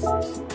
Podcast.